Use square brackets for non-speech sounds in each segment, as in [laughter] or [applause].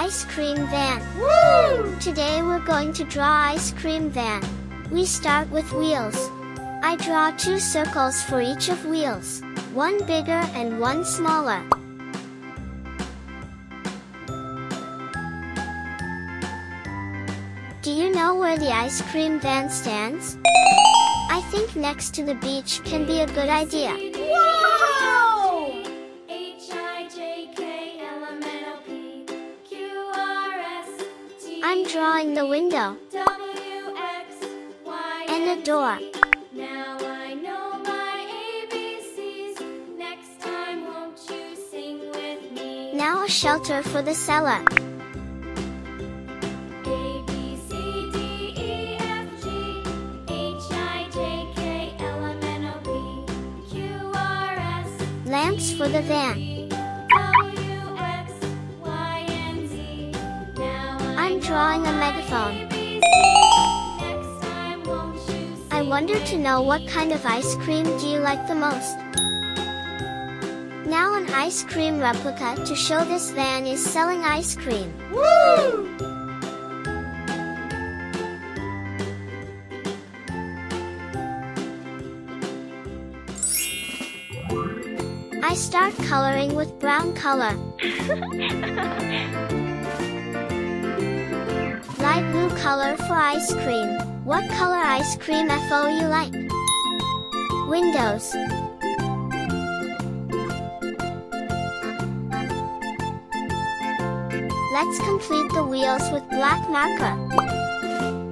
Ice cream van. Woo! Today we're going to draw ice cream van. We start with wheels. I draw two circles for each of wheels, one bigger and one smaller. Do you know where the ice cream van stands? I think next to the beach can be a good idea. Wow! Drawing the window and a door. Now I know my ABCs. Next time, won't you sing with me? Now a shelter for the seller. A B C D E F G H I J K L M N O P Q R S Lamps for the van. Drawing a megaphone. I wonder to know what kind of ice cream do you like the most? Now an ice cream replica to show this van is selling ice cream. Woo! I start coloring with brown color. [laughs] Light blue color for ice cream. What color ice cream FO you like? Windows. Let's complete the wheels with black marker.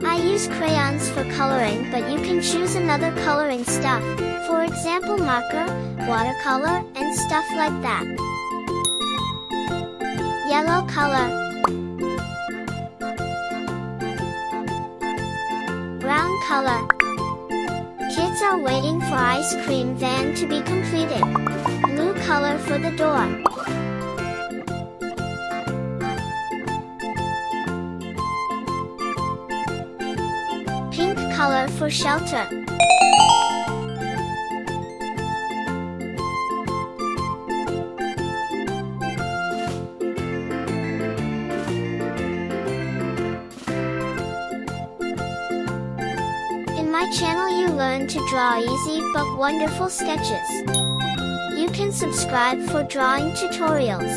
I use crayons for coloring but you can choose another coloring stuff, for example marker, watercolor, and stuff like that. Yellow color. Color. Kids are waiting for ice cream van to be completed. Blue color for the door. Pink color for shelter. My channel you learn to draw easy but wonderful sketches. You can subscribe for drawing tutorials.